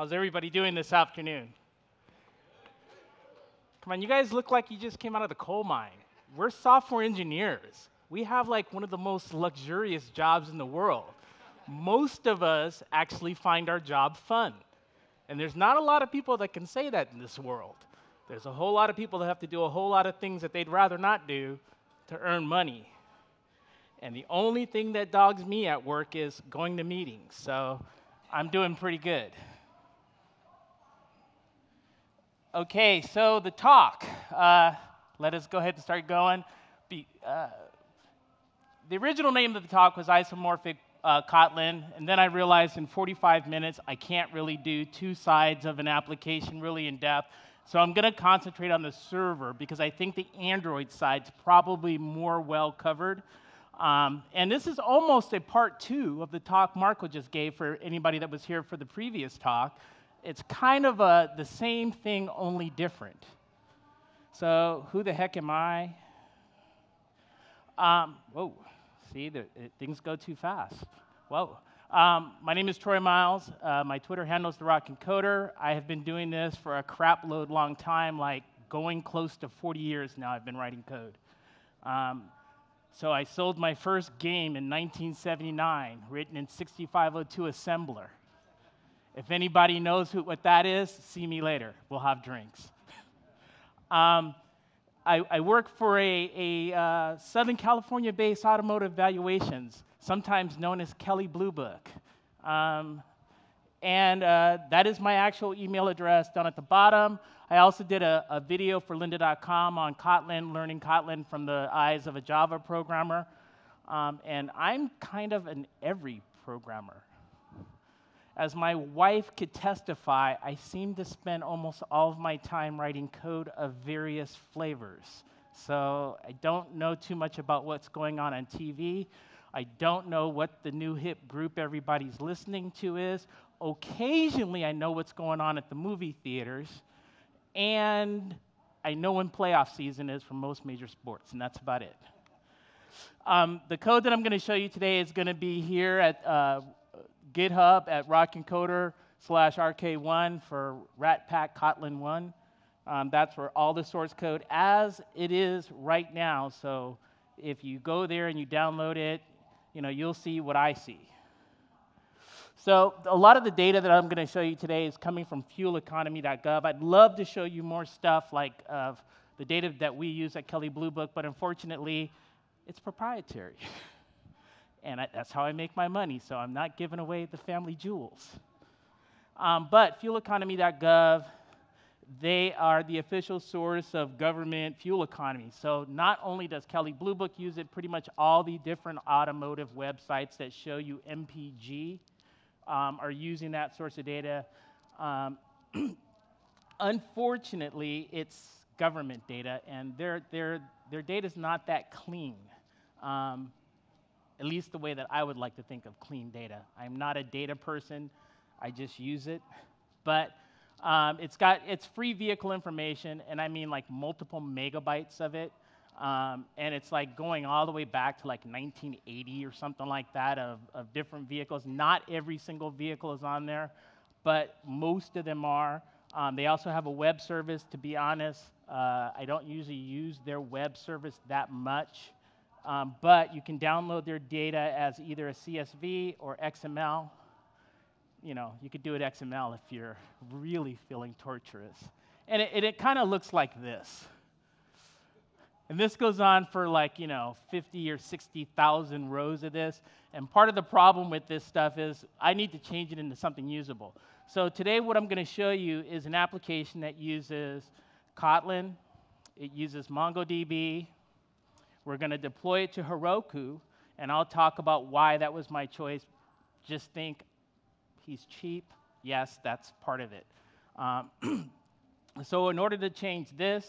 How's everybody doing this afternoon? Come on, you guys look like you just came out of the coal mine. We're software engineers. We have like one of the most luxurious jobs in the world. Most of us actually find our job fun. And there's not a lot of people that can say that in this world. There's a whole lot of people that have to do a whole lot of things that they'd rather not do to earn money. And the only thing that dogs me at work is going to meetings. So I'm doing pretty good. Okay, so the talk. Uh, let us go ahead and start going. Be, uh, the original name of the talk was Isomorphic uh, Kotlin, and then I realized in 45 minutes I can't really do two sides of an application really in depth. So I'm going to concentrate on the server because I think the Android side's probably more well covered. Um, and this is almost a part two of the talk Marco just gave for anybody that was here for the previous talk. It's kind of a, the same thing, only different. So, who the heck am I? Um, whoa, see, the, it, things go too fast. Whoa. Um, my name is Troy Miles. Uh, my Twitter handle is The Rockncoder. I have been doing this for a crap load long time, like going close to 40 years now. I've been writing code. Um, so I sold my first game in 1979, written in 6502 assembler. If anybody knows who, what that is, see me later. We'll have drinks. um, I, I, work for a, a uh, Southern California based automotive valuations sometimes known as Kelley Blue Book. Um, and uh, that is my actual email address down at the bottom. I also did a, a, video for lynda.com on Kotlin, learning Kotlin from the eyes of a Java programmer. Um, and I'm kind of an every programmer. As my wife could testify, I seem to spend almost all of my time writing code of various flavors. So I don't know too much about what's going on on TV, I don't know what the new hip group everybody's listening to is. Occasionally, I know what's going on at the movie theaters. And I know when playoff season is for most major sports, and that's about it. Um, the code that I'm going to show you today is going to be here at uh, GitHub at rockncoder slash RK1 for Ratpack Kotlin 1. Um, that's where all the source code as it is right now. So if you go there and you download it, you know, you'll see what I see. So a lot of the data that I'm going to show you today is coming from fueleconomy.gov. I'd love to show you more stuff like uh, the data that we use at Kelley Blue Book, but unfortunately, it's proprietary. and I, that's how I make my money, so I'm not giving away the family jewels. Um, but fueleconomy.gov they are the official source of government fuel economy. So not only does Kelley Blue Book use it, pretty much all the different automotive websites that show you MPG um, are using that source of data. Um, unfortunately, it's government data, and their, their, their data is not that clean. Um, at least the way that I would like to think of clean data. I'm not a data person, I just use it. But um, it's got it's free vehicle information, and I mean like multiple megabytes of it. Um, and it's like going all the way back to like 1980 or something like that of, of different vehicles. Not every single vehicle is on there, but most of them are. Um, they also have a web service. To be honest, uh, I don't usually use their web service that much, um, but you can download their data as either a CSV or XML you know, you could do it XML if you're really feeling torturous. And it, it, it kind of looks like this. And this goes on for like, you know, 50 or 60,000 rows of this. And part of the problem with this stuff is I need to change it into something usable. So today what I'm going to show you is an application that uses Kotlin. It uses MongoDB. We're going to deploy it to Heroku, and I'll talk about why that was my choice. Just think He's cheap. Yes, that's part of it. Um, so, in order to change this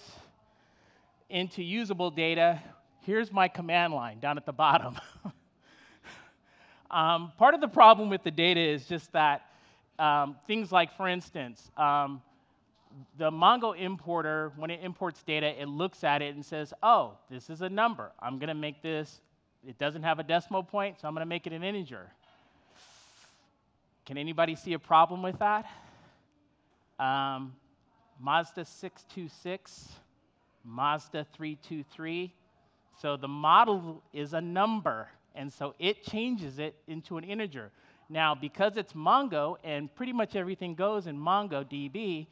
into usable data, here's my command line down at the bottom. um, part of the problem with the data is just that um, things like, for instance, um, the Mongo importer, when it imports data, it looks at it and says, oh, this is a number. I'm going to make this, it doesn't have a decimal point, so I'm going to make it an integer. Can anybody see a problem with that? Um, Mazda 626, Mazda 323. So the model is a number, and so it changes it into an integer. Now, because it's Mongo and pretty much everything goes in MongoDB,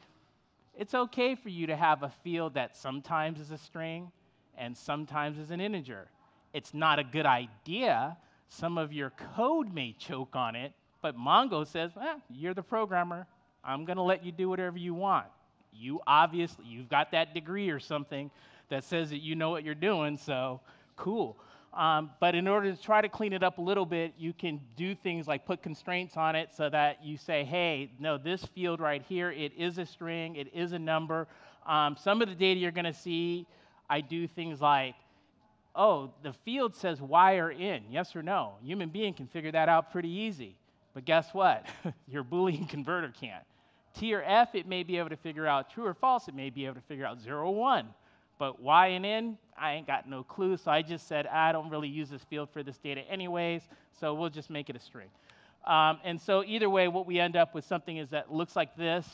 it's okay for you to have a field that sometimes is a string and sometimes is an integer. It's not a good idea. Some of your code may choke on it, but Mongo says, eh, you're the programmer. I'm going to let you do whatever you want. You obviously, you've got that degree or something that says that you know what you're doing, so cool. Um, but in order to try to clean it up a little bit, you can do things like put constraints on it so that you say, hey, no, this field right here, it is a string, it is a number. Um, some of the data you're going to see, I do things like, oh, the field says or in, yes or no. Human being can figure that out pretty easy. But guess what? Your Boolean converter can't. T or F, it may be able to figure out true or false. It may be able to figure out 0 or 1. But Y and N, I ain't got no clue. So I just said, I don't really use this field for this data anyways, so we'll just make it a string. Um, and so either way, what we end up with something is that looks like this.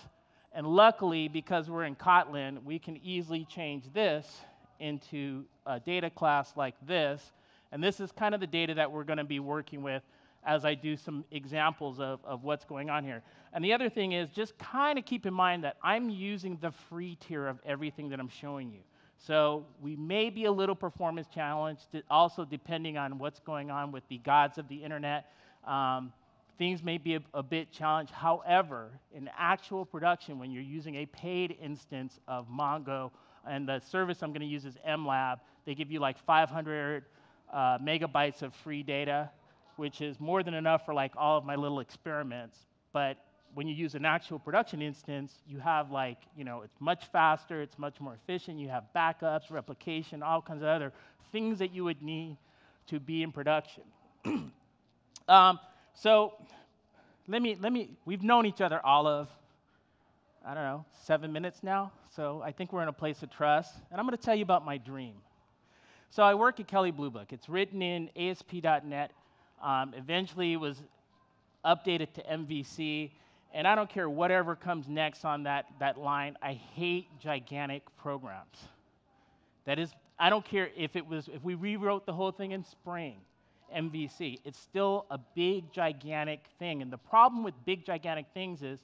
And luckily, because we're in Kotlin, we can easily change this into a data class like this. And this is kind of the data that we're going to be working with as I do some examples of, of what's going on here. And the other thing is just kind of keep in mind that I'm using the free tier of everything that I'm showing you. So we may be a little performance challenged, also depending on what's going on with the gods of the internet. Um, things may be a, a, bit challenged. However, in actual production, when you're using a paid instance of Mongo, and the service I'm going to use is MLab, they give you like 500 uh, megabytes of free data which is more than enough for like all of my little experiments. But when you use an actual production instance, you have like, you know, it's much faster, it's much more efficient, you have backups, replication, all kinds of other things that you would need to be in production. um, so let me, let me, we've known each other all of, I don't know, seven minutes now. So I think we're in a place of trust. And I'm going to tell you about my dream. So I work at Kelley Blue Book. It's written in ASP.NET. Um, eventually, it was updated to MVC, and I don't care whatever comes next on that, that line. I hate gigantic programs. That is, I don't care if it was if we rewrote the whole thing in Spring, MVC. It's still a big gigantic thing, and the problem with big gigantic things is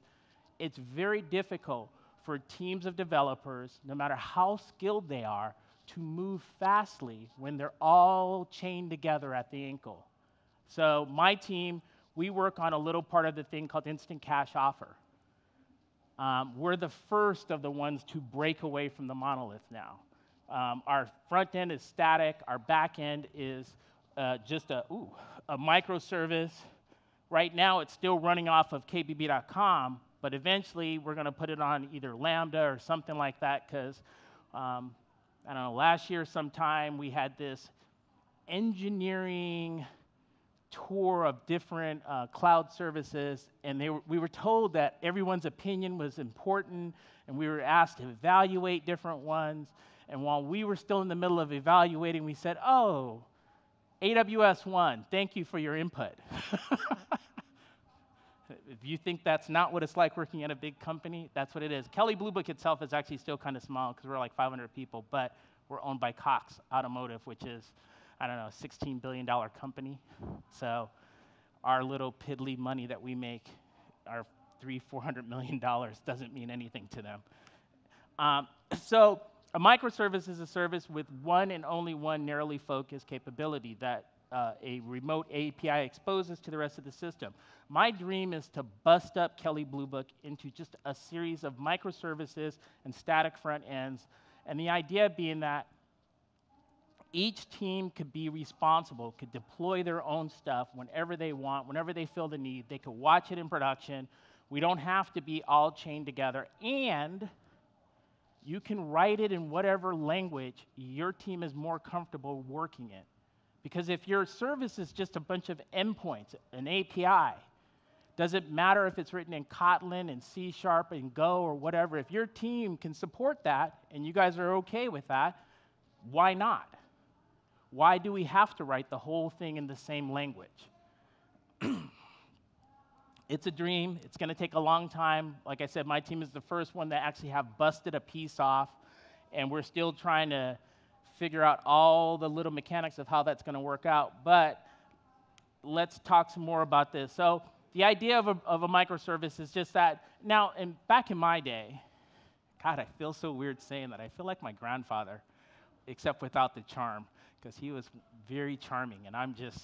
it's very difficult for teams of developers, no matter how skilled they are, to move fastly when they're all chained together at the ankle. So my team, we work on a little part of the thing called instant cash offer. Um, we're the first of the ones to break away from the monolith now. Um, our front end is static. Our back end is uh, just a, ooh, a microservice. Right now, it's still running off of kbb.com, but eventually we're going to put it on either Lambda or something like that because, um, I don't know, last year sometime we had this engineering tour of different uh, cloud services, and were, we were told that everyone's opinion was important, and we were asked to evaluate different ones. And while we were still in the middle of evaluating, we said, Oh, AWS won. Thank you for your input. if you think that's not what it's like working at a big company, that's what it is. Kelley Blue Book itself is actually still kind of small because we're like 500 people, but we're owned by Cox Automotive, which is I don't know, $16 billion company. So our little piddly money that we make, our three, four hundred million dollars, doesn't mean anything to them. Um, so a microservice is a service with one and only one narrowly focused capability that uh, a remote API exposes to the rest of the system. My dream is to bust up Kelley Blue Book into just a series of microservices and static front ends, and the idea being that each team could be responsible, could deploy their own stuff whenever they want, whenever they feel the need. They could watch it in production. We don't have to be all chained together. And you can write it in whatever language your team is more comfortable working in. Because if your service is just a bunch of endpoints, an API, does it matter if it's written in Kotlin and C Sharp and Go or whatever? If your team can support that and you guys are okay with that, why not? Why do we have to write the whole thing in the same language? It's a dream. It's going to take a long time. Like I said, my team is the first one that actually have busted a piece off, and we're still trying to figure out all the little mechanics of how that's going to work out. But let's talk some more about this. So the idea of a, of a microservice is just that. Now, back in my day, God, I feel so weird saying that. I feel like my grandfather, except without the charm, because he was very charming, and I'm just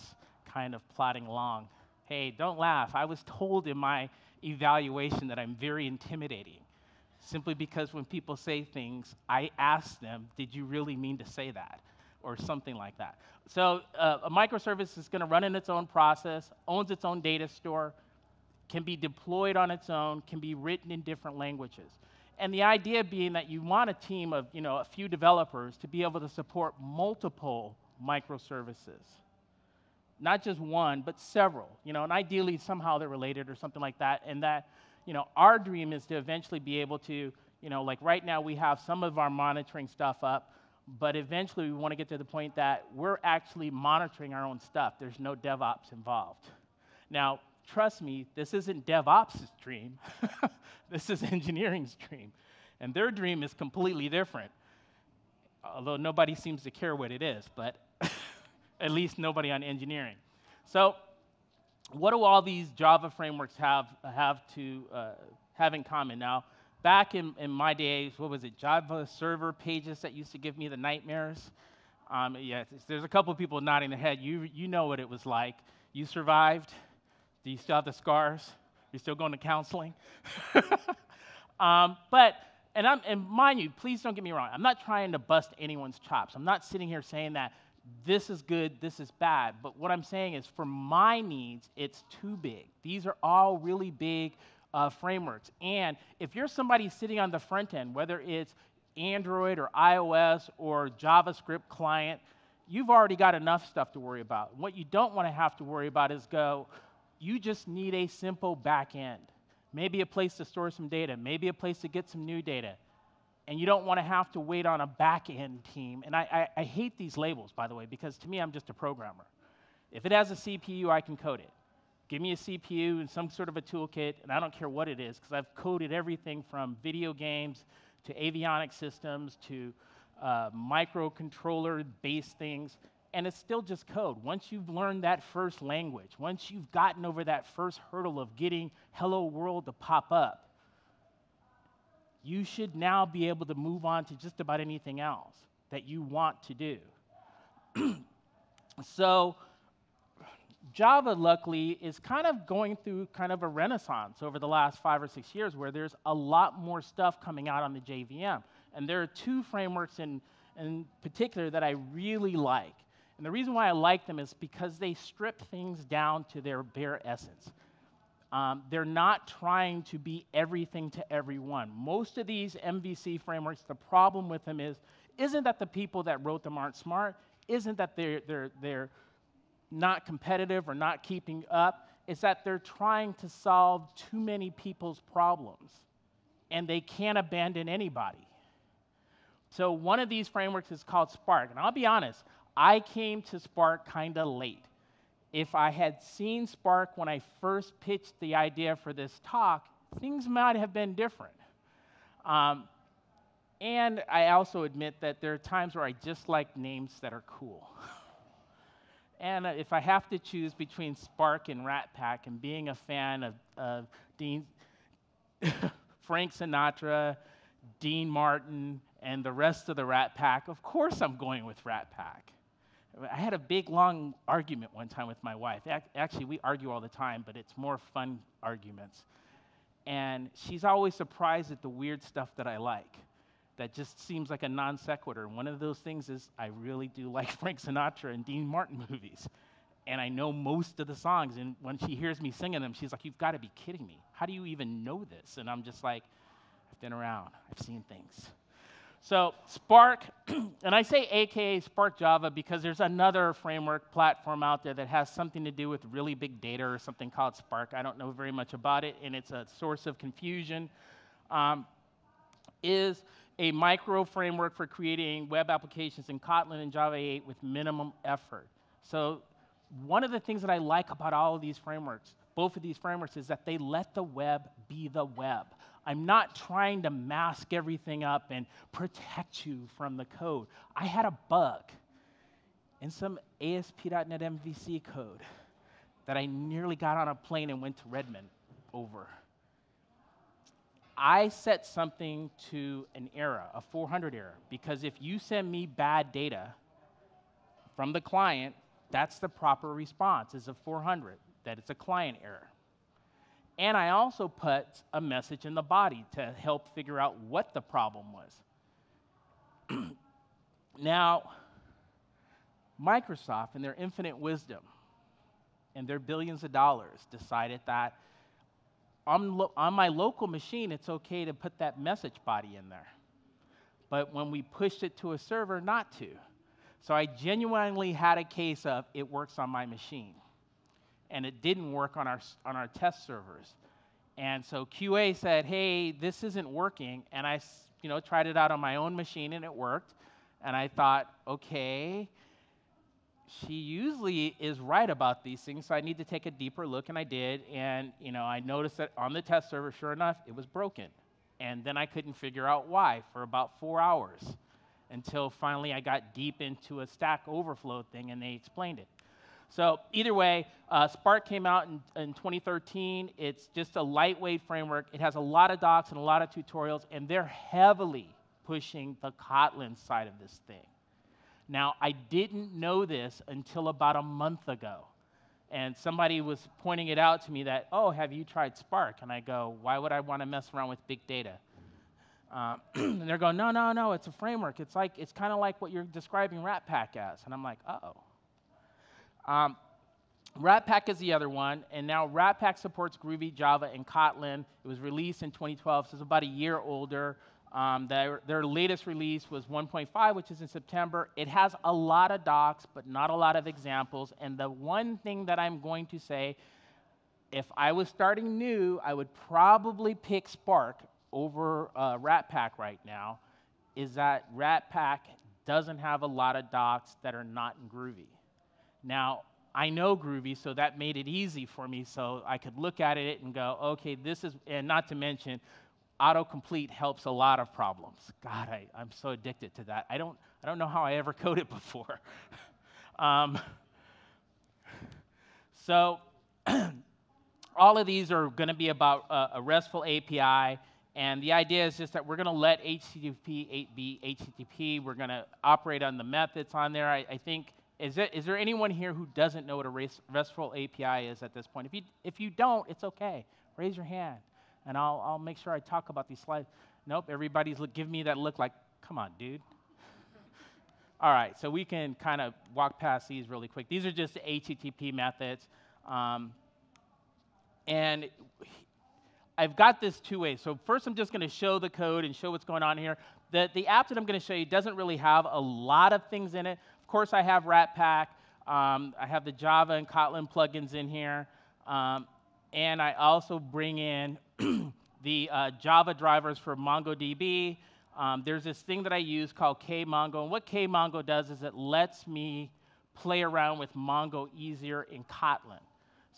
kind of plodding along. Hey, don't laugh. I was told in my evaluation that I'm very intimidating, simply because when people say things, I ask them, Did you really mean to say that? Or something like that. So, uh, a microservice is going to run in its own process, owns its own data store, can be deployed on its own, can be written in different languages. And the idea being that you want a team of, you know, a few developers to be able to support multiple microservices. Not just one, but several, you know, and ideally somehow they're related or something like that. And that, you know, our dream is to eventually be able to, you know, like right now we have some of our monitoring stuff up, but eventually we want to get to the point that we're actually monitoring our own stuff. There's no DevOps involved. Now, trust me, this isn't DevOps' dream. this is engineering's dream. And their dream is completely different. Although nobody seems to care what it is, but at least nobody on engineering. So, what do all these Java frameworks have, have to uh, have in common? Now, back in, in my days, what was it, Java server pages that used to give me the nightmares? Um, yeah, there's a couple people nodding their head. You, you know what it was like. You survived. Do you still have the scars? You're still going to counseling? um, but, and, I'm, and mind you, please don't get me wrong. I'm not trying to bust anyone's chops. I'm not sitting here saying that this is good, this is bad. But what I'm saying is, for my needs, it's too big. These are all really big uh, frameworks. And if you're somebody sitting on the front end, whether it's Android or iOS or JavaScript client, you've already got enough stuff to worry about. What you don't want to have to worry about is go, you just need a simple back end. Maybe a place to store some data, maybe a place to get some new data. And you don't want to have to wait on a back end team. And I, I, I hate these labels, by the way, because to me, I'm just a programmer. If it has a CPU, I can code it. Give me a CPU and some sort of a toolkit, and I don't care what it is, because I've coded everything from video games to avionic systems to uh, microcontroller based things and it's still just code. Once you've learned that first language, once you've gotten over that first hurdle of getting hello world to pop up, you should now be able to move on to just about anything else that you want to do. so, Java, luckily, is kind of going through kind of a renaissance over the last five or six years where there's a lot more stuff coming out on the JVM. And there are two frameworks in, in particular that I really like. And the reason why I like them is because they strip things down to their bare essence. Um, they're not trying to be everything to everyone. Most of these MVC frameworks, the problem with them is, isn't that the people that wrote them aren't smart, isn't that they're, they're, they're not competitive or not keeping up, it's that they're trying to solve too many people's problems, and they can't abandon anybody. So one of these frameworks is called Spark, and I'll be honest, I came to Spark kind of late. If I had seen Spark when I first pitched the idea for this talk, things might have been different. Um, and I also admit that there are times where I just like names that are cool. and if I have to choose between Spark and Ratpack and being a fan of, of Dean, Frank Sinatra, Dean Martin, and the rest of the Rat Pack, of course I'm going with Ratpack. I had a big, long argument one time with my wife. Actually, we argue all the time, but it's more fun arguments. And she's always surprised at the weird stuff that I like that just seems like a non sequitur. And one of those things is I really do like Frank Sinatra and Dean Martin movies. And I know most of the songs. And when she hears me singing them, she's like, You've got to be kidding me. How do you even know this? And I'm just like, I've been around, I've seen things. So Spark, and I say AKA Spark Java because there's another framework platform out there that has something to do with really big data or something called Spark. I don't know very much about it, and it's a source of confusion. Um, is a micro framework for creating web applications in Kotlin and Java 8 with minimum effort. So one of the things that I like about all of these frameworks, both of these frameworks is that they let the web be the web. I'm not trying to mask everything up and protect you from the code. I had a bug in some ASP.NET MVC code that I nearly got on a plane and went to Redmond over. I set something to an error, a 400 error, because if you send me bad data from the client, that's the proper response is a 400, that it's a client error. And I also put a message in the body to help figure out what the problem was. now, Microsoft, in their infinite wisdom and their billions of dollars, decided that on, lo- on my local machine, it's okay to put that message body in there. But when we pushed it to a server, not to. So I genuinely had a case of it works on my machine. And it didn't work on our, on our test servers. And so QA said, hey, this isn't working. And I you know, tried it out on my own machine and it worked. And I thought, okay, she usually is right about these things, so I need to take a deeper look, and I did. And you know, I noticed that on the test server, sure enough, it was broken. And then I couldn't figure out why for about four hours until finally I got deep into a Stack Overflow thing, and they explained it. So either way, uh, Spark came out in, in 2013. It's just a lightweight framework. It has a lot of docs and a lot of tutorials, and they're heavily pushing the Kotlin side of this thing. Now, I didn't know this until about a month ago. And somebody was pointing it out to me that, oh, have you tried Spark? And I go, why would I want to mess around with big data? Um, and they're going, no, no, no, it's a framework. It's like it's kind of like what you're describing Ratpack as. And I'm like, oh. Um, Ratpack is the other one, and now Ratpack supports Groovy, Java, and Kotlin. It was released in 2012, so it's about a year older. Um, their, their latest release was 1.5, which is in September. It has a lot of docs, but not a lot of examples. And the one thing that I'm going to say, if I was starting new, I would probably pick Spark over uh, Ratpack right now, is that Ratpack doesn't have a lot of docs that are not in Groovy. Now, I know Groovy, so that made it easy for me so I could look at it and go, okay, this is, and not to mention, autocomplete helps a lot of problems. God, I, I'm so addicted to that. I don't, I don't know how I ever coded before. um, so, all of these are going to be about a, a, RESTful API. And the idea is just that we're going to let HTTP 8 be HTTP. We're going to operate on the methods on there. I, I think, is there, is there anyone here who doesn't know what a RESTful API is at this point? If you, if you don't, it's okay. Raise your hand and I'll, I'll make sure I talk about these slides. Nope, everybody's look, give me that look like, come on, dude. All right, so we can kind of walk past these really quick. These are just HTTP methods. Um, and I've got this two ways. So first I'm just going to show the code and show what's going on here. The, the app that I'm going to show you doesn't really have a lot of things in it. Of course, I have Ratpack. Um, I have the Java and Kotlin plugins in here. Um, and I also bring in the uh, Java drivers for MongoDB. Um, there's this thing that I use called KMongo, and what KMongo does is it lets me play around with Mongo easier in Kotlin.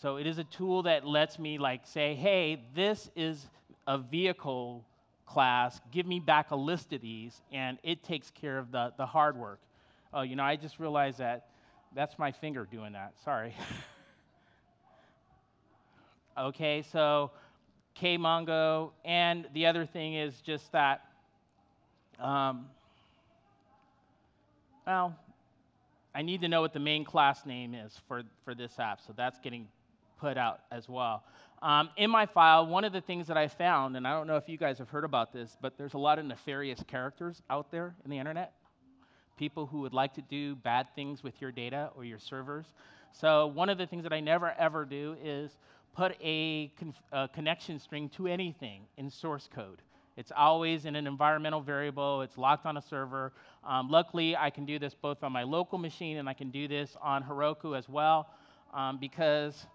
So it is a tool that lets me like say, hey, this is a vehicle class, give me back a list of these, and it takes care of the, the hard work. Oh, you know, I just realized that that's my finger doing that, sorry. okay, so KMongo, and the other thing is just that, um, well, I need to know what the main class name is for, for this app, so that's getting put out as well. Um, in my file, one of the things that I found, and I don't know if you guys have heard about this, but there's a lot of nefarious characters out there in the internet. People who would like to do bad things with your data or your servers. So, one of the things that I never ever do is put a, a connection string to anything in source code. It's always in an environmental variable. It's locked on a server. Um, luckily, I can do this both on my local machine and I can do this on Heroku as well um, because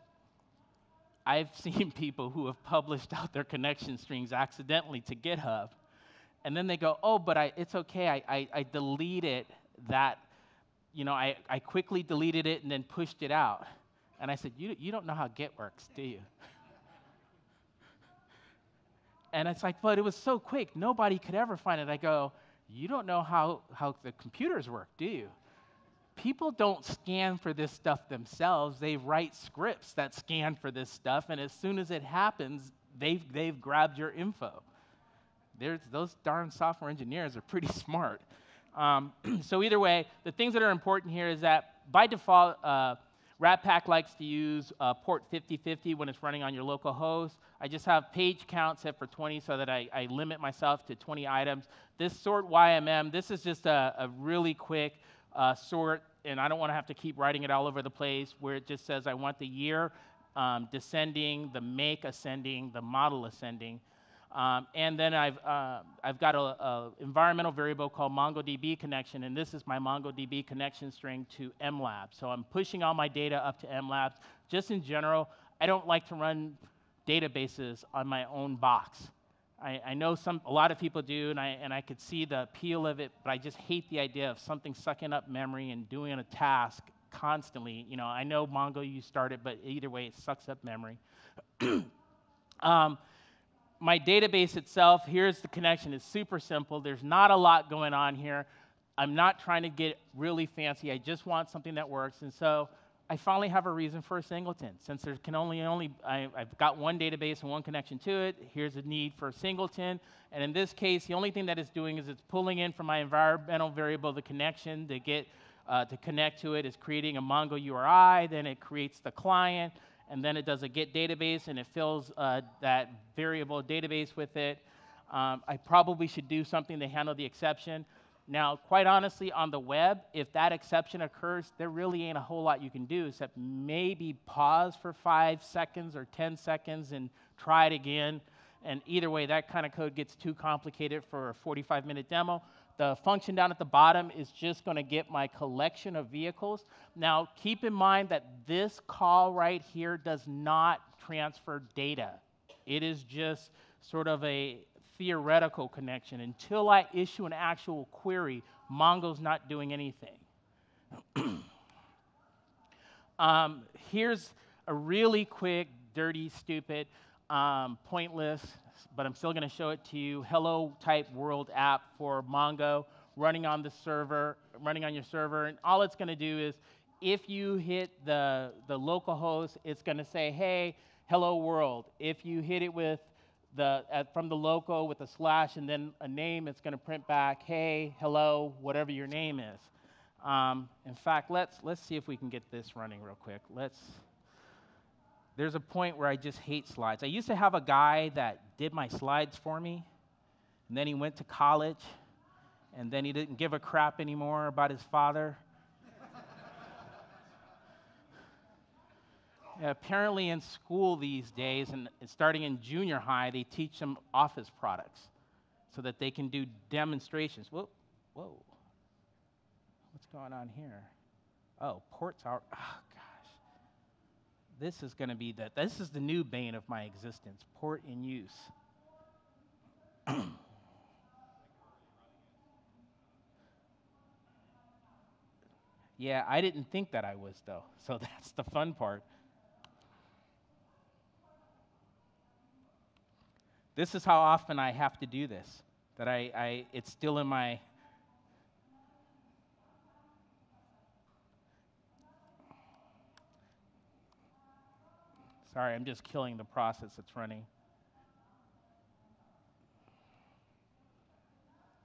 I've seen people who have published out their connection strings accidentally to GitHub. And then they go, oh, but I, it's okay. I, I, I deleted that. You know, I, I quickly deleted it and then pushed it out. And I said, You, you don't know how Git works, do you? and it's like, But it was so quick, nobody could ever find it. I go, You don't know how, how the computers work, do you? People don't scan for this stuff themselves. They write scripts that scan for this stuff, and as soon as it happens, they've, they've grabbed your info. Those darn software engineers are pretty smart. Um, so either way, the things that are important here is that by default, uh, likes to use uh, port 5050 when it's running on your local host. I just have page count set for 20 so that I, I limit myself to 20 items. This sort YMM, this is just a, a really quick uh, sort, and I don't want to have to keep writing it all over the place, where it just says I want the year um, descending, the make ascending, the model ascending. Um, and then I've, uh, I've got an environmental variable called MongoDB connection, and this is my MongoDB connection string to MLab. So I'm pushing all my data up to MLab. Just in general, I don't like to run databases on my own box. I, I, know some, a lot of people do, and I, and I could see the appeal of it, but I just hate the idea of something sucking up memory and doing a task constantly. You know, I know Mongo you started, but either way, it sucks up memory. um, my database itself, here's the connection. It's super simple. There's not a lot going on here. I'm not trying to get really fancy. I just want something that works. And so I finally have a reason for a singleton. Since there can only, only I, have got one database and one connection to it, here's a need for a singleton. And in this case, the only thing that it's doing is it's pulling in from my environmental variable the connection to get uh, to connect to it. It's creating a Mongo URI, then it creates the client, and then it does a get database and it fills uh, that variable database with it. Um, I probably should do something to handle the exception. Now, quite honestly, on the web, if that exception occurs, there really ain't a whole lot you can do except maybe pause for five seconds or 10 seconds and try it again. And either way, that kind of code gets too complicated for a 45 minute demo. The function down at the bottom is just going to get my collection of vehicles. Now, keep in mind that this call right here does not transfer data. It is just sort of a theoretical connection. Until I issue an actual query, Mongo's not doing anything. um, here's a really quick, dirty, stupid, um, pointless but I'm still going to show it to you. Hello type world app for Mongo running on the server, running on your server. And all it's going to do is if you hit the, the local host, it's going to say, hey, hello world. If you hit it with the, at, from the local with a slash and then a name, it's going to print back, hey, hello, whatever your name is. Um, in fact, let's, let's see if we can get this running real quick. Let's there's a point where I just hate slides. I used to have a guy that did my slides for me, and then he went to college, and then he didn't give a crap anymore about his father. apparently, in school these days, and starting in junior high, they teach them office products so that they can do demonstrations. Whoa, whoa. What's going on here? Oh, ports are. Oh, this is going to be the this is the new bane of my existence port in use. Yeah i didn't think that i was though so that's the fun part. This is how often i have to do this that i, I it's still in my Sorry, I'm just killing the process that's running.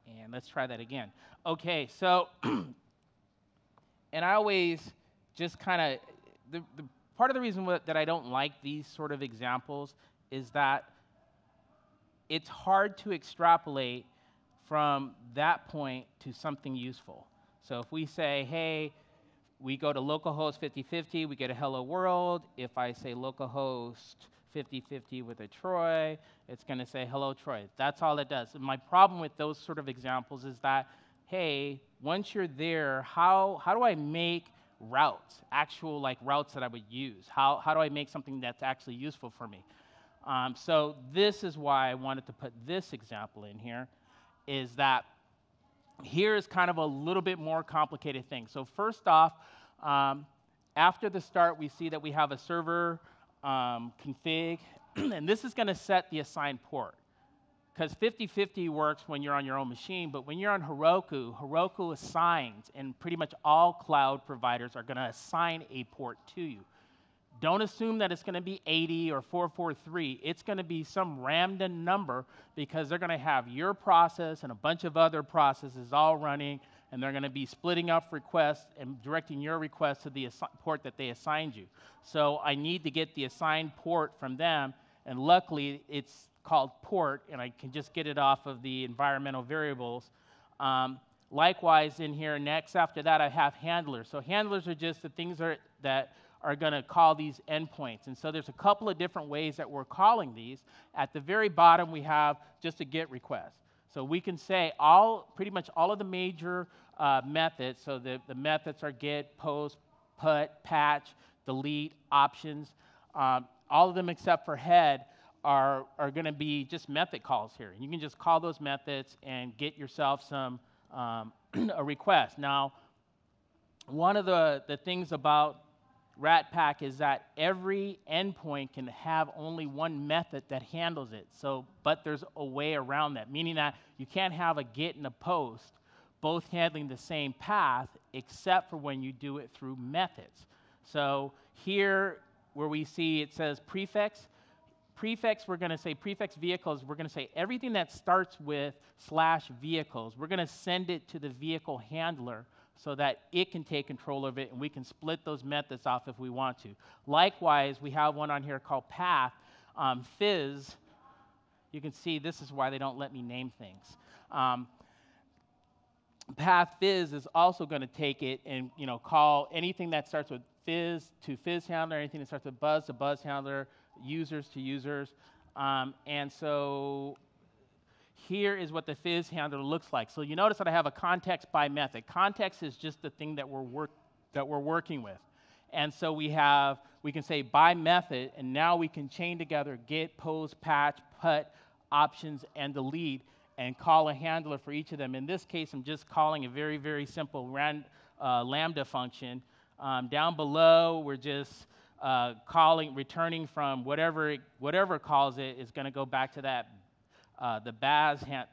And let's try that again. Okay, so, and I always just kind of, the, the part of the reason that I don't like these sort of examples is that it's hard to extrapolate from that point to something useful. So if we say, hey, we go to localhost 5050, we get a hello world. If I say localhost 5050 with a Troy, it's going to say hello Troy. That's all it does. And my problem with those sort of examples is that, hey, once you're there, how, how do I make routes, actual like routes that I would use? How, how do I make something that's actually useful for me? Um, so this is why I wanted to put this example in here, is that here is kind of a little bit more complicated thing. So first off, um, after the start, we see that we have a server um, config, and this is going to set the assigned port. Because 50 50 works when you're on your own machine, but when you're on Heroku, Heroku assigns, and pretty much all cloud providers are going to assign a port to you. Don't assume that it's going to be 80 or 443. It's going to be some random number because they're going to have your process and a bunch of other processes all running, and they're going to be splitting up requests and directing your request to the port that they assigned you. So I need to get the assigned port from them, and luckily it's called port, and I can just get it off of the environmental variables. Um, likewise, in here next after that, I have handlers. So handlers are just the things are, that are going to call these endpoints. And so there's a couple of different ways that we're calling these. At the very bottom, we have just a GET request. So we can say all, pretty much all of the major uh, methods. So the, the methods are GET, POST, PUT, patch, delete, options. Um, all of them except for head are, are going to be just method calls here. And you can just call those methods and get yourself some um, a request. Now, one of the, the things about Ratpack is that every endpoint can have only one method that handles it. So, but there's a way around that, meaning that you can't have a get and a post both handling the same path, except for when you do it through methods. So here, where we see it says prefix, prefix, we're going to say prefix vehicles, we're going to say everything that starts with slash vehicles, we're going to send it to the vehicle handler so that it can take control of it and we can split those methods off if we want to. Likewise, we have one on here called path. Um, fizz, you can see this is why they don't let me name things. Um, path fizz is also going to take it and you know call anything that starts with fizz to fizz handler, anything that starts with buzz to buzz handler, users to users. Um, and so here is what the fizz handler looks like. So you notice that I have a context by method. Context is just the thing that we're, work, that we're working with. And so we have, we can say by method, and now we can chain together get, post, patch, put, options, and delete, and call a handler for each of them. In this case, I'm just calling a very, very simple ran, uh, lambda function. Um, down below, we're just uh, calling, returning from whatever, whatever calls it is going to go back to that uh, the Baz, hand,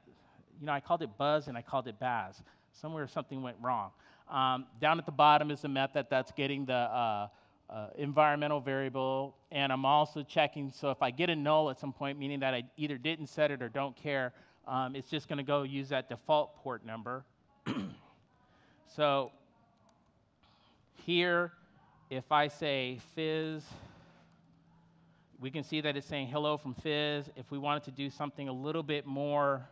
you know, I called it Buzz and I called it Baz. Somewhere something went wrong. Um, down at the bottom is the method that's getting the uh, uh, environmental variable, and I'm also checking, so if I get a null at some point, meaning that I either didn't set it or don't care, um, it's just going to go use that default port number. so here, if I say fizz we can see that it's saying hello from Fizz. If we wanted to do something a little bit more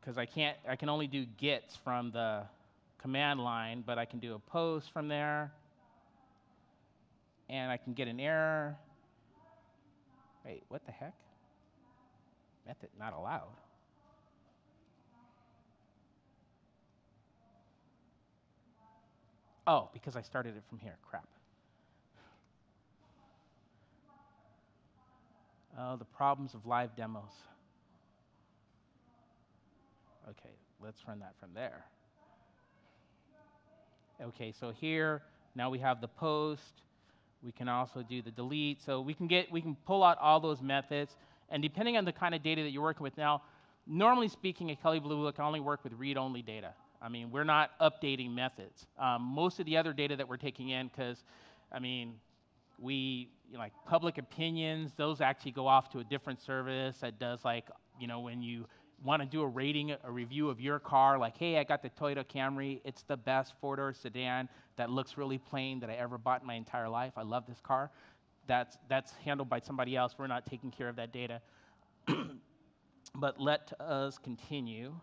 because I can't, I can only do gets from the command line, but I can do a post from there, and I can get an error. Wait, what the heck? Method not allowed. Oh, because I started it from here. Crap. Oh, the problems of live demos. Okay, let's run that from there. Okay, so here, now we have the post. We can also do the delete. So we can get, we can pull out all those methods. And depending on the kind of data that you're working with now, normally speaking, at Kelley Blue Book, I only work with read-only data. I mean, we're not updating methods. Um, most of the other data that we're taking in, because, I mean, we, you know, like public opinions, those actually go off to a different service that does like, you know, when you want to do a rating, a review of your car, like, hey, I got the Toyota Camry. It's the best four-door sedan that looks really plain that I ever bought in my entire life. I love this car. That's, that's handled by somebody else. We're not taking care of that data. but let us continue.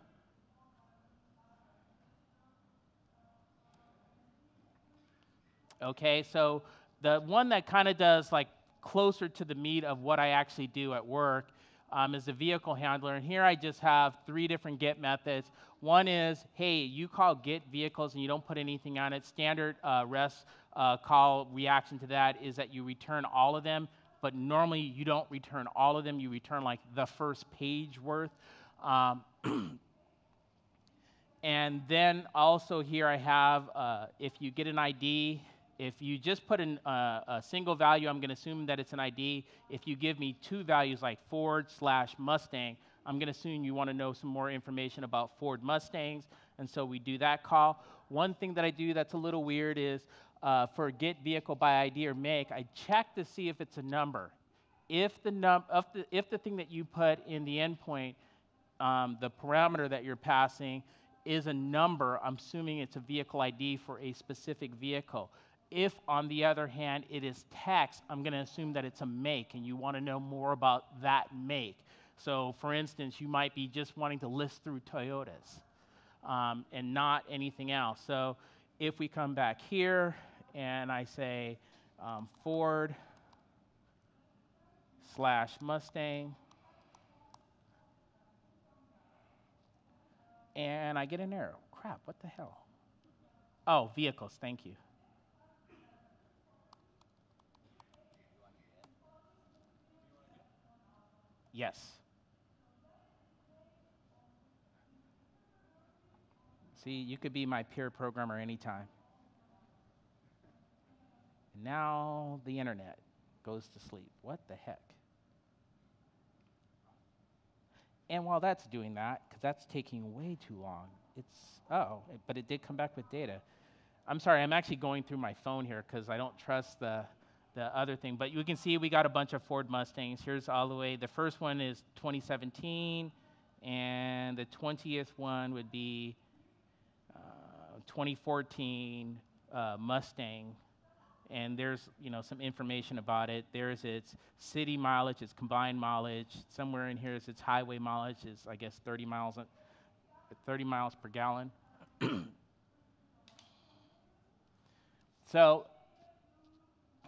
Okay, so the one that kind of does like closer to the meat of what I actually do at work um, is the vehicle handler. And here I just have three different get methods. One is, hey, you call get vehicles and you don't put anything on it. Standard uh, REST uh, call reaction to that is that you return all of them, but normally you don't return all of them. You return like the first page worth. Um, And then also here I have, uh, if you get an ID, if you just put in uh, a single value, I'm going to assume that it's an ID. If you give me two values like Ford slash Mustang, I'm going to assume you want to know some more information about Ford Mustangs, and so we do that call. One thing that I do that's a little weird is uh, for get vehicle by ID or make, I check to see if it's a number. If the, num- if the, if the thing that you put in the endpoint, um, the parameter that you're passing, is a number, I'm assuming it's a vehicle ID for a specific vehicle. If, on the other hand, it is text, I'm going to assume that it's a make, and you want to know more about that make. So, for instance, you might be just wanting to list through Toyotas um, and not anything else. So, if we come back here and I say um, Ford slash Mustang, and I get an error. Crap, what the hell? Oh, vehicles, thank you. Yes. See, you could be my peer programmer anytime. And now the internet goes to sleep. What the heck? And while that's doing that, because that's taking way too long, it's, oh, but it did come back with data. I'm sorry, I'm actually going through my phone here because I don't trust the, the other thing. But you can see we got a bunch of Ford Mustangs. Here's all the way. The first one is 2017, and the 20th one would be uh, 2014 uh, Mustang and there's you know some information about it. There's its city mileage, its combined mileage. Somewhere in here is its highway mileage, is I guess 30 miles, 30 miles per gallon. so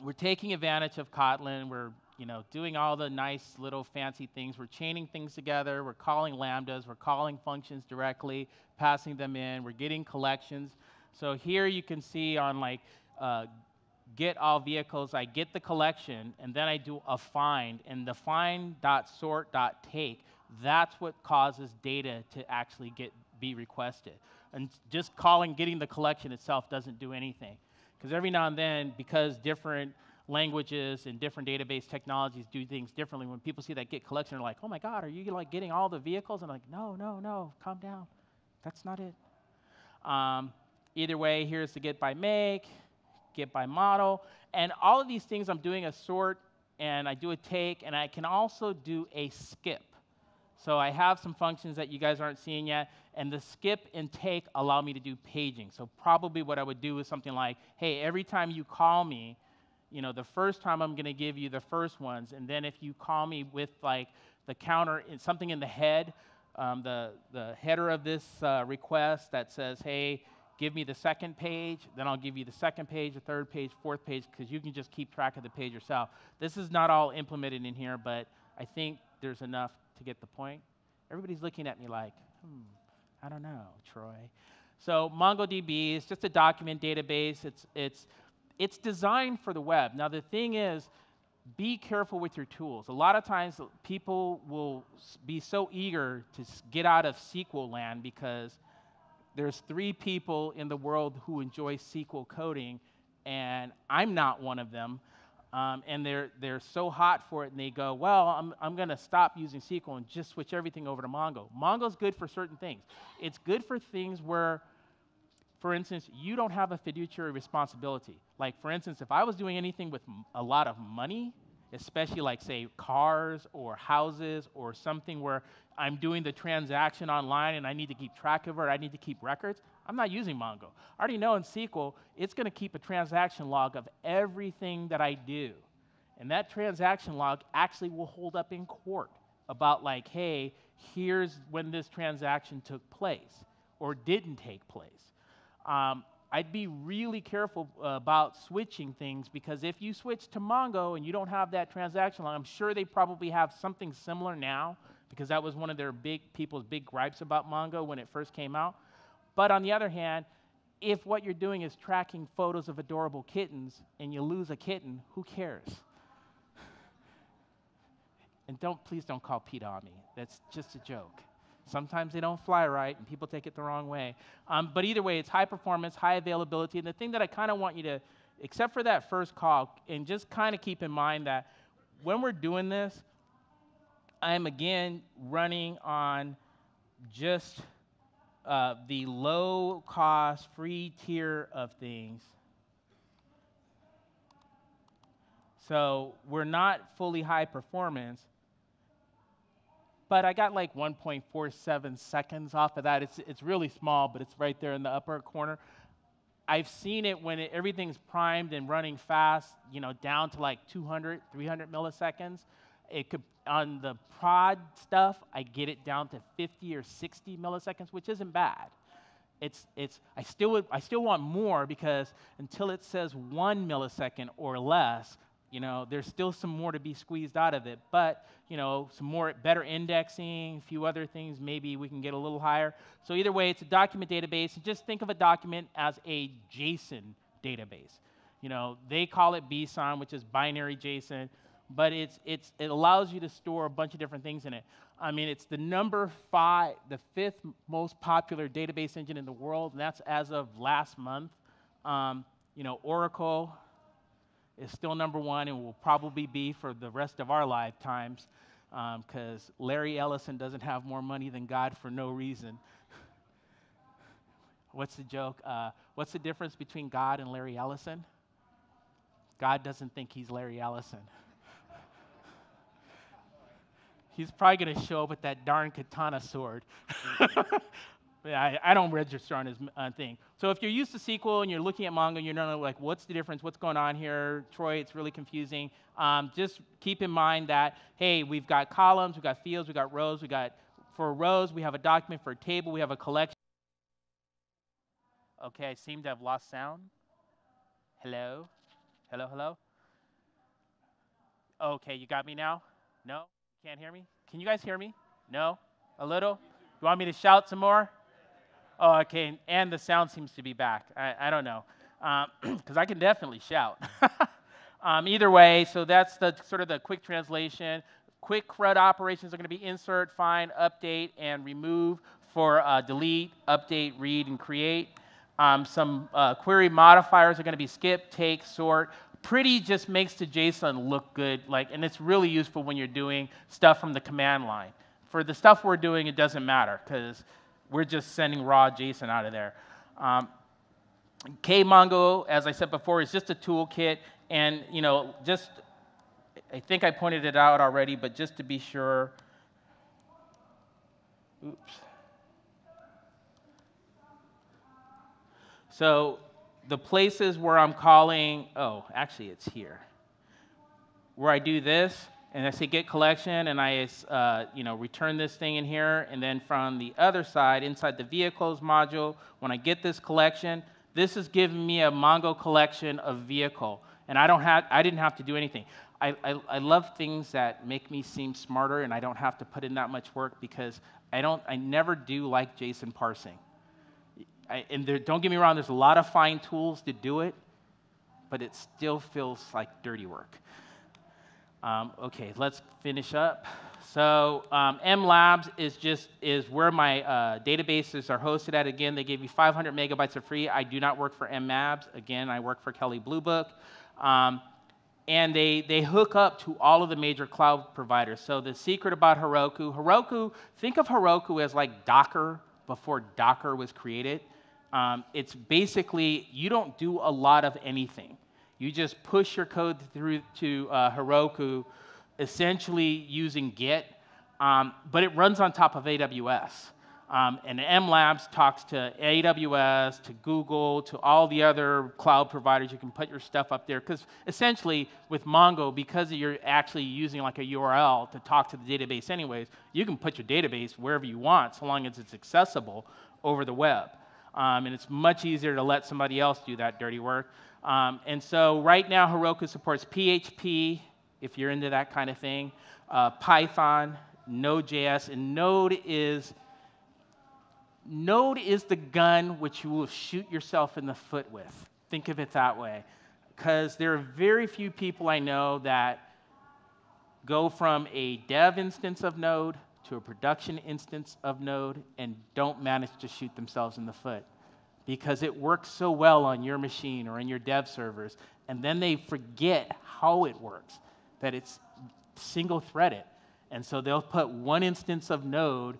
we're taking advantage of Kotlin. We're you know doing all the nice little fancy things. We're chaining things together. We're calling lambdas. We're calling functions directly, passing them in. We're getting collections. So here you can see on like uh, get all vehicles, I get the collection, and then I do a find. And the find.sort.take, that's what causes data to actually get be requested. And just calling getting the collection itself doesn't do anything. Because every now and then, because different languages and different database technologies do things differently, when people see that get collection, they're like, oh my God, are you like getting all the vehicles? And I'm like, no, no, no, calm down. That's not it. Um, either way, here's the get by make get by model. And all of these things, I'm doing a sort and I do a take, and I can also do a skip. So I have some functions that you guys aren't seeing yet, and the skip and take allow me to do paging. So probably what I would do is something like, hey, every time you call me, you know, the first time I'm going to give you the first ones, and then if you call me with like the counter, something in the head, um, the, the header of this uh, request that says, hey, give me the second page, then I'll give you the second page, the third page, fourth page, because you can just keep track of the page yourself. This is not all implemented in here, but I think there's enough to get the point. Everybody's looking at me like, hmm, I don't know, Troy. So MongoDB is just a document database. It's, it's, it's designed for the web. Now, the thing is, be careful with your tools. A lot of times, people will be so eager to get out of SQL land because there's three people in the world who enjoy SQL coding, and I'm not one of them. Um, and they're, they're so hot for it, and they go, Well, I'm, I'm going to stop using SQL and just switch everything over to Mongo. Mongo's good for certain things. It's good for things where, for instance, you don't have a fiduciary responsibility. Like, for instance, if I was doing anything with a lot of money, especially like, say, cars or houses or something where I'm doing the transaction online and I need to keep track of it, I need to keep records, I'm not using Mongo. I already know in SQL, it's going to keep a transaction log of everything that I do. And that transaction log actually will hold up in court about, like, hey, here's when this transaction took place or didn't take place. Um, I'd be really careful uh, about switching things because if you switch to Mongo and you don't have that transaction log, I'm sure they probably have something similar now because that was one of their big people's big gripes about Mongo when it first came out. But on the other hand, if what you're doing is tracking photos of adorable kittens and you lose a kitten, who cares? and don't please don't call Pete on me. That's just a joke. Sometimes they don't fly right, and people take it the wrong way. Um, but either way, it's high performance, high availability. And the thing that I kind of want you to, except for that first call, and just kind of keep in mind that when we're doing this, I'm again running on just uh, the low cost, free tier of things. So we're not fully high performance, but I got like 1.47 seconds off of that. It's, it's really small, but it's right there in the upper corner. I've seen it when it, everything's primed and running fast, you know, down to like 200, 300 milliseconds. It could on the prod stuff, I get it down to 50 or 60 milliseconds, which isn't bad. It's, it's, I, still would, I still want more because until it says one millisecond or less, you know, there's still some more to be squeezed out of it, but you know, some more better indexing, a few other things, maybe we can get a little higher. So either way, it's a document database. And just think of a document as a JSON database. You know, they call it BSON, which is binary JSON, but it's, it's, it allows you to store a bunch of different things in it. I mean, it's the number five, the fifth most popular database engine in the world, and that's as of last month. Um, you know, Oracle, is still number one and will probably be for the rest of our lifetimes because um, Larry Ellison doesn't have more money than God for no reason. what's the joke? Uh, what's the difference between God and Larry Ellison? God doesn't think he's Larry Ellison. He's probably going to show up with that darn katana sword. I, I don't register on his uh, thing. So if you're used to SQL and you're looking at Mongo, you're not like, what's the difference? What's going on here? Troy, it's really confusing. Um, just keep in mind that, hey, we've got columns, we've got fields, we've got rows, we got, for rows, we have a document, for a table, we have a collection. Okay, I seem to have lost sound. Hello? Hello, hello? Okay, you got me now? No? Can't hear me? Can you guys hear me? No? A little? You want me to shout some more? Oh, okay. And the sound seems to be back. I, I don't know. Because um, I can definitely shout. um, either way, so that's the sort of the quick translation. Quick CRUD operations are going to be insert, find, update, and remove for uh, delete, update, read, and create. Um, some uh, query modifiers are going to be skip, take, sort. Pretty just makes the JSON look good, like, and it's really useful when you're doing stuff from the command line. For the stuff we're doing, it doesn't matter because we're just sending raw JSON out of there. Um, KMongo, as I said before, is just a toolkit, and you know, just I think I pointed it out already, but just to be sure. Oops. So the places where I'm calling, oh, actually it's here. Where I do this, and I say get collection, and I uh, you know return this thing in here, and then from the other side, inside the vehicles module, when I get this collection, this is giving me a Mongo collection of vehicle, and I don't have I didn't have to do anything. I, I, I love things that make me seem smarter, and I don't have to put in that much work because I don't I never do like JSON parsing. And there, don't get me wrong, there's a lot of fine tools to do it, but it still feels like dirty work. Um, okay, let's finish up. So um, Labs is just is where my uh, databases are hosted at. Again, they gave you 500 megabytes of free. I do not work for M Labs. Again, I work for Kelley Blue Book. Um, and they, they hook up to all of the major cloud providers. So the secret about Heroku, Heroku, think of Heroku as like Docker before Docker was created. Um, it's basically, you don't do a lot of anything. You just push your code through to uh, Heroku, essentially using Git, um, but it runs on top of AWS. Um, and MLabs talks to AWS, to Google, to all the other cloud providers. You can put your stuff up there because essentially with Mongo, because you're actually using like a URL to talk to the database anyways, you can put your database wherever you want so long as it's accessible over the web. Um, and it's much easier to let somebody else do that dirty work. Um, and so right now, Heroku supports PHP, if you're into that kind of thing, uh, Python, Node.js, and Node is Node is the gun which you will shoot yourself in the foot with. Think of it that way. Because there are very few people I know that go from a dev instance of Node to a production instance of Node and don't manage to shoot themselves in the foot because it works so well on your machine or in your dev servers, and then they forget how it works, that it's single threaded. And so they'll put one instance of Node,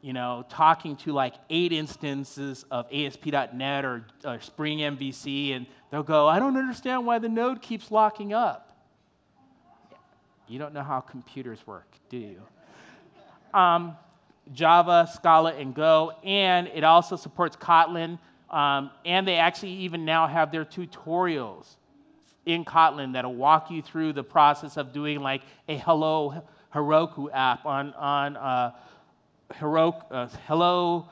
you know, talking to like eight instances of ASP.NET or, or Spring MVC, and they'll go, I don't understand why the node keeps locking up. You don't know how computers work, do you? Um, Java, Scala, and Go, and it also supports Kotlin. Um, and they actually even now have their tutorials in Kotlin that'll walk you through the process of doing like a hello Heroku app on, on uh, Heroku, uh, hello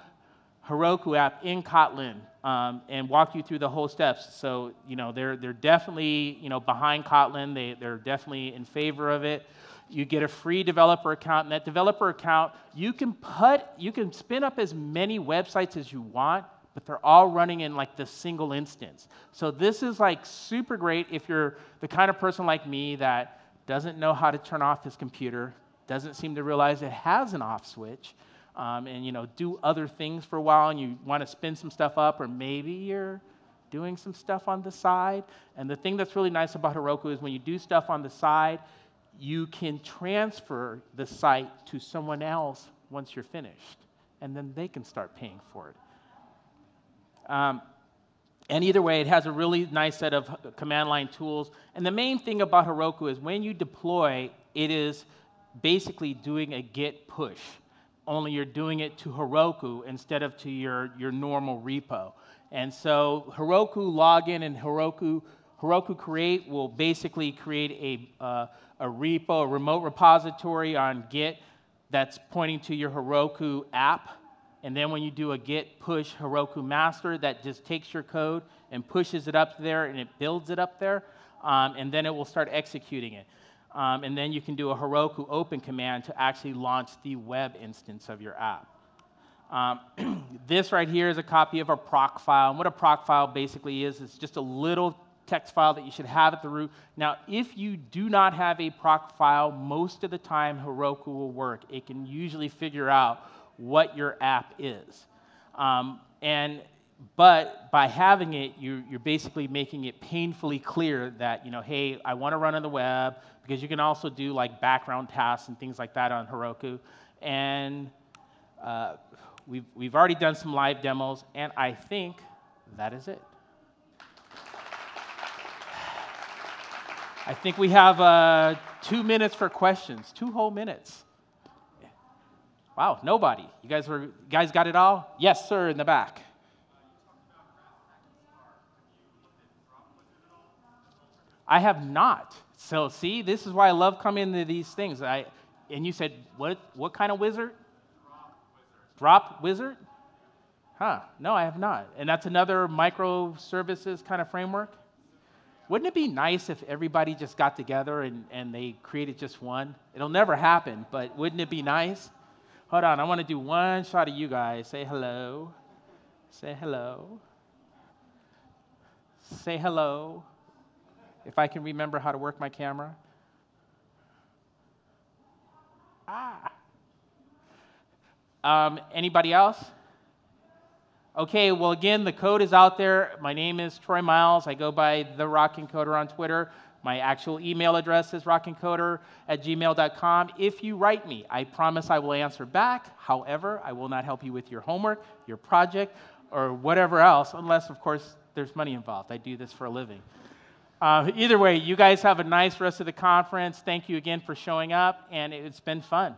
Heroku app in Kotlin um, and walk you through the whole steps. So, you know, they're, they're definitely, you know, behind Kotlin. They, they're definitely in favor of it. You get a free developer account. And that developer account, you can put, you can spin up as many websites as you want, but they're all running in like this single instance. So this is like super great if you're the kind of person like me that doesn't know how to turn off his computer, doesn't seem to realize it has an off switch, um, and you know do other things for a while, and you want to spin some stuff up, or maybe you're doing some stuff on the side. And the thing that's really nice about Heroku is when you do stuff on the side, you can transfer the site to someone else once you're finished, and then they can start paying for it. Um, and either way, it has a really nice set of command line tools. And the main thing about Heroku is when you deploy, it is basically doing a git push, only you're doing it to Heroku instead of to your, your normal repo. And so Heroku login and Heroku, Heroku create will basically create a, uh, a repo, a remote repository on Git that's pointing to your Heroku app and then when you do a git push Heroku master, that just takes your code and pushes it up there and it builds it up there. Um, and then it will start executing it. Um, and then you can do a Heroku open command to actually launch the web instance of your app. Um, this right here is a copy of a Procfile. And what a Procfile basically is, is just a little text file that you should have at the root. Now, if you do not have a Procfile, most of the time Heroku will work. It can usually figure out what your app is. Um, and but by having it, you, you're basically making it painfully clear that, you know, hey, I want to run on the web, because you can also do like background tasks and things like that on Heroku. And uh, we've, we've already done some live demos, and I think that is it. I think we have uh, two minutes for questions, two whole minutes. Wow, nobody. You guys were you guys got it all? Yes, sir, in the back. I have not. So see, this is why I love coming to these things. I and you said what what kind of wizard? Drop wizard. Drop wizard? Huh. No, I have not. And that's another microservices kind of framework. Wouldn't it be nice if everybody just got together and, and they created just one? It'll never happen, but wouldn't it be nice? Hold on, I want to do one shot of you guys. Say hello. Say hello. Say hello. If I can remember how to work my camera. Ah. Um, anybody else? Okay, well, again, the code is out there. My name is Troy Miles. I go by The Rockncoder on Twitter. My actual email address is rockncoder at gmail.com. If you write me, I promise I will answer back. However, I will not help you with your homework, your project, or whatever else, unless, of course, there's money involved. I do this for a living. Uh, either way, you guys have a nice rest of the conference. Thank you again for showing up, and it's been fun.